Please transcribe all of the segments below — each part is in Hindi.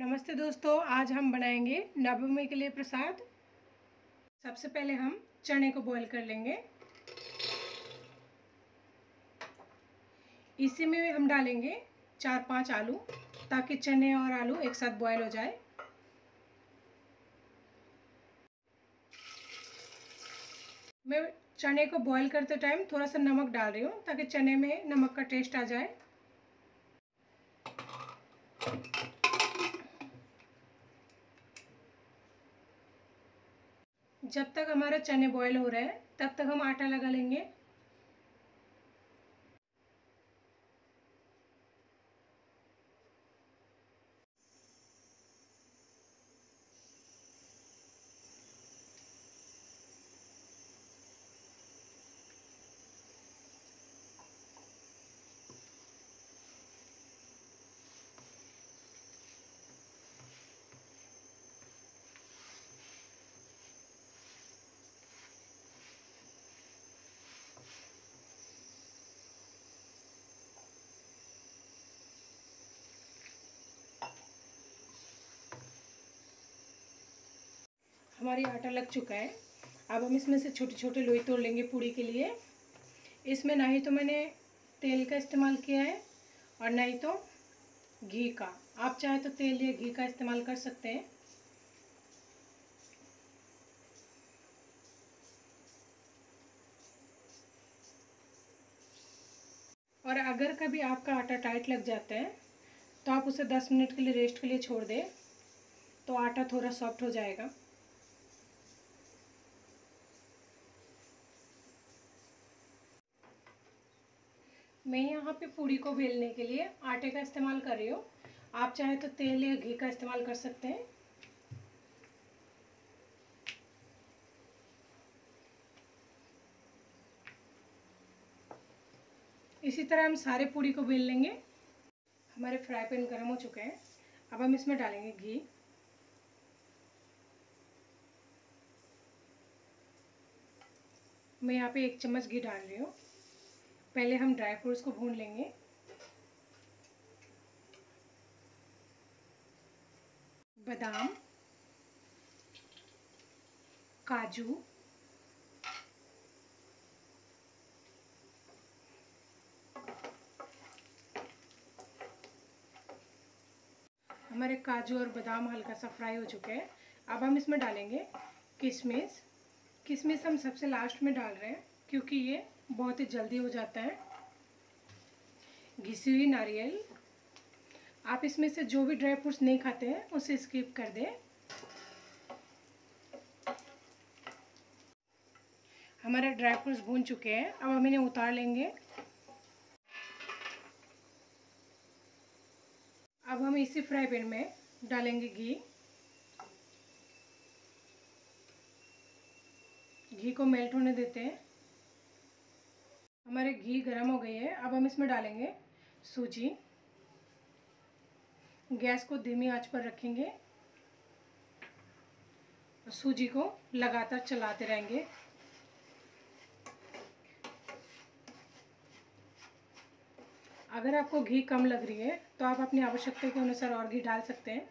नमस्ते दोस्तों, आज हम बनाएँगे नवमी के लिए प्रसाद। सबसे पहले हम चने को बॉईल कर लेंगे। इसी में हम डालेंगे चार पाँच आलू, ताकि चने और आलू एक साथ बॉईल हो जाए। मैं चने को बॉईल करते टाइम थोड़ा सा नमक डाल रही हूँ, ताकि चने में नमक का टेस्ट आ जाए। जब तक हमारा चने बॉयल हो रहा है तब तक हम आटा लगा लेंगे। हमारी आटा लग चुका है। अब हम इसमें से छोटे छोटे लोई तोड़ लेंगे पूड़ी के लिए। इसमें ना ही तो मैंने तेल का इस्तेमाल किया है और ना ही तो घी का। आप चाहे तो तेल या घी का इस्तेमाल कर सकते हैं। और अगर कभी आपका आटा टाइट लग जाता है तो आप उसे 10 मिनट के लिए रेस्ट के लिए छोड़ दें तो आटा थोड़ा सॉफ्ट हो जाएगा। मैं यहाँ पे पूड़ी को बेलने के लिए आटे का इस्तेमाल कर रही हूँ। आप चाहे तो तेल या घी का इस्तेमाल कर सकते हैं। इसी तरह हम सारे पूड़ी को बेल लेंगे। हमारे फ्राई पैन गर्म हो चुके हैं। अब हम इसमें डालेंगे घी। मैं यहाँ पे एक चम्मच घी डाल रही हूँ। पहले हम ड्राई फ्रूट्स को भून लेंगे। बादाम, काजू, हमारे काजू और बादाम हल्का सा फ्राई हो चुके हैं। अब हम इसमें डालेंगे किशमिश। किशमिश हम सबसे लास्ट में डाल रहे हैं, क्योंकि ये बहुत ही जल्दी हो जाता है। घिसी हुई नारियल। आप इसमें से जो भी ड्राई फ्रूट्स नहीं खाते हैं, उसे स्किप कर दें। हमारे ड्राई फ्रूट्स भून चुके हैं। अब हम इन्हें उतार लेंगे। अब हम इसी फ्राई पैन में डालेंगे घी। घी को मेल्ट होने देते हैं। हमारे घी गर्म हो गई है। अब हम इसमें डालेंगे सूजी। गैस को धीमी आँच पर रखेंगे। और सूजी को लगातार चलाते रहेंगे। अगर आपको घी कम लग रही है तो आप अपनी आवश्यकता के अनुसार और घी डाल सकते हैं।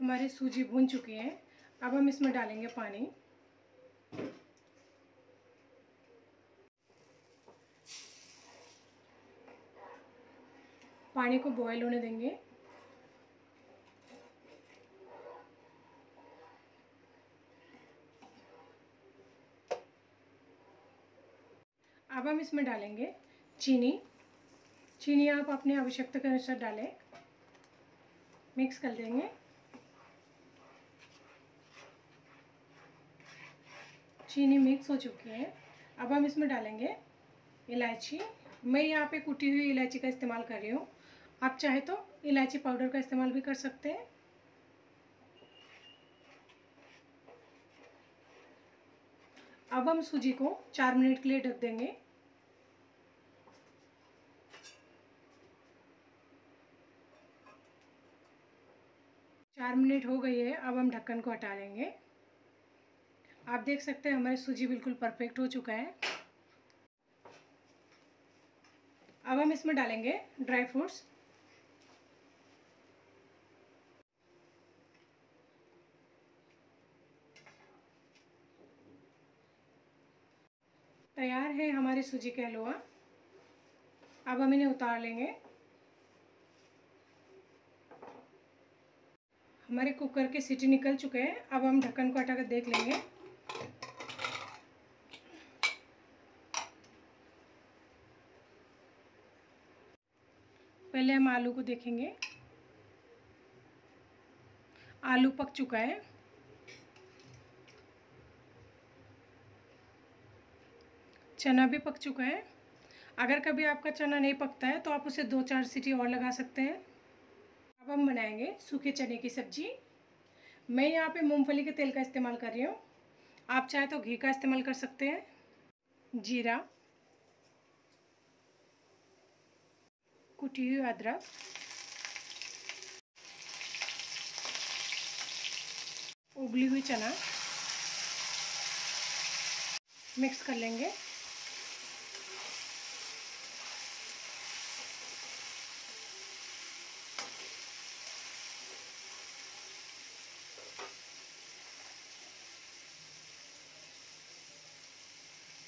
हमारी सूजी भून चुकी है। अब हम इसमें डालेंगे पानी। पानी को बॉईल होने देंगे। अब हम इसमें डालेंगे चीनी। चीनी आप अपनी आवश्यकता के अनुसार डालें। मिक्स कर देंगे। चीनी मिक्स हो चुकी है। अब हम इसमें डालेंगे इलायची। मैं यहाँ पे कुटी हुई इलायची का इस्तेमाल कर रही हूँ। आप चाहे तो इलायची पाउडर का इस्तेमाल भी कर सकते हैं। अब हम सूजी को चार मिनट के लिए ढक देंगे। चार मिनट हो गई है, अब हम ढक्कन को हटा लेंगे। आप देख सकते हैं हमारी सूजी बिल्कुल परफेक्ट हो चुका है। अब हम इसमें डालेंगे ड्राई फ्रूट्स तैयार है हमारी सूजी का हलवा। अब हम इन्हें उतार लेंगे। हमारे कुकर के सीटी निकल चुके हैं। अब हम ढक्कन को हटाकर देख लेंगे। पहले हम आलू को देखेंगे। आलू पक चुका है। चना भी पक चुका है। अगर कभी आपका चना नहीं पकता है तो आप उसे दो चार सीटी और लगा सकते हैं। अब हम बनाएँगे सूखे चने की सब्ज़ी। मैं यहाँ पे मूंगफली के तेल का इस्तेमाल कर रही हूँ। आप चाहे तो घी का इस्तेमाल कर सकते हैं। जीरा। कुटी हुई अदरक। उबली हुई चना। मिक्स कर लेंगे।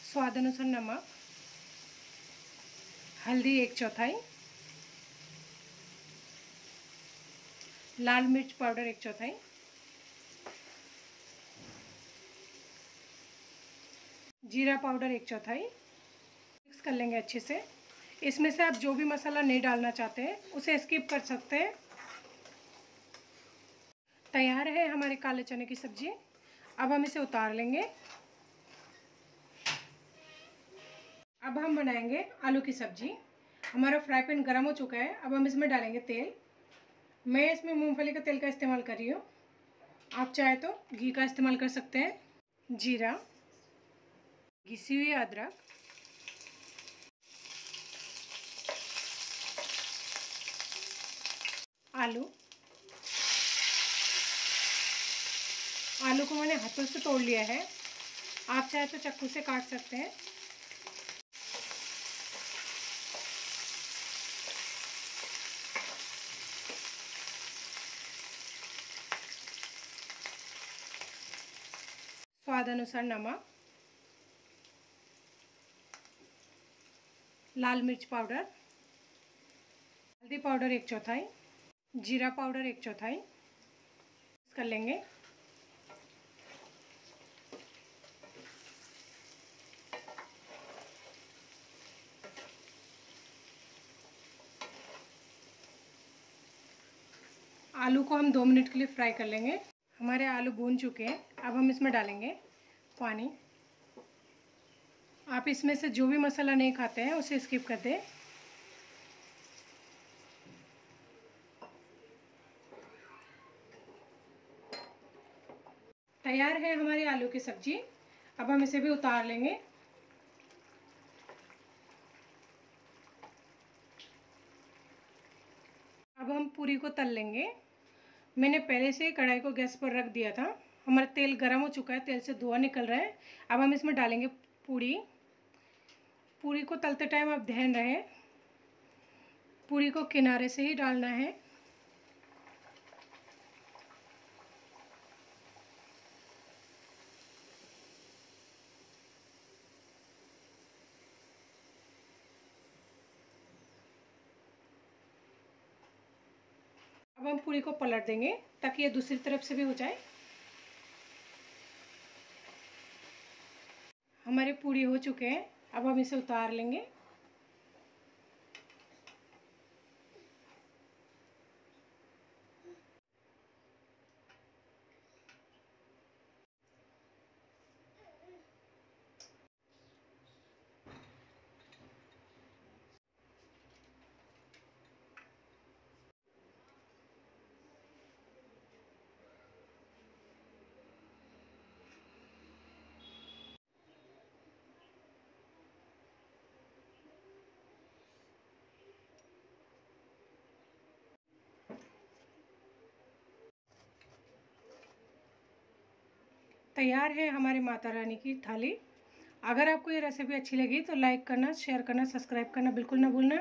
स्वाद अनुसार नमक, हल्दी एक चौथाई। लाल मिर्च पाउडर एक चौथाई। जीरा पाउडर एक चौथाई। मिक्स कर लेंगे अच्छे से। इसमें से आप जो भी मसाला नहीं डालना चाहते हैं, उसे स्किप कर सकते हैं। तैयार है हमारे काले चने की सब्ज़ी। अब हम इसे उतार लेंगे। अब हम बनाएँगे आलू की सब्ज़ी। हमारा फ्राई पैन गर्म हो चुका है। अब हम इसमें डालेंगे तेल। मैं इसमें मूंगफली का तेल का इस्तेमाल कर रही हूँ। आप चाहे तो घी का इस्तेमाल कर सकते हैं। जीरा, घिसी हुई अदरक, आलू। आलू को मैंने हाथों से तोड़ लिया है। आप चाहे तो चक्कू से काट सकते हैं। स्वाद अनुसार नमक, लाल मिर्च पाउडर, हल्दी पाउडर एक चौथाई, जीरा पाउडर एक चौथाई कर लेंगे। आलू को हम दो मिनट के लिए फ्राई कर लेंगे। हमारे आलू भून चुके हैं, अब हम इसमें डालेंगे। पानी। आप इसमें से जो भी मसाला नहीं खाते हैं, उसे स्किप कर दें। तैयार है हमारी आलू की सब्ज़ी। अब हम इसे भी उतार लेंगे। अब हम पूरी को तल लेंगे। मैंने पहले से कढ़ाई को गैस पर रख दिया था। हमारा तेल गर्म हो चुका है, तेल से धुआँ निकल रहा है। अब हम इसमें डालेंगे पूड़ी पूरी को तलते टाइम आप ध्यान रहे। पूरी को किनारे से ही डालना है। अब हम पूरी को पलट देंगे ताकि ये दूसरी तरफ़ से भी हो जाए। हमारे पूरी हो चुके हैं। अब हम इसे उतार लेंगे। तैयार है हमारे माता रानी की थाली। अगर आपको ये रेसिपी अच्छी लगी तो लाइक करना शेयर करना सब्सक्राइब करना बिल्कुल ना भूलना।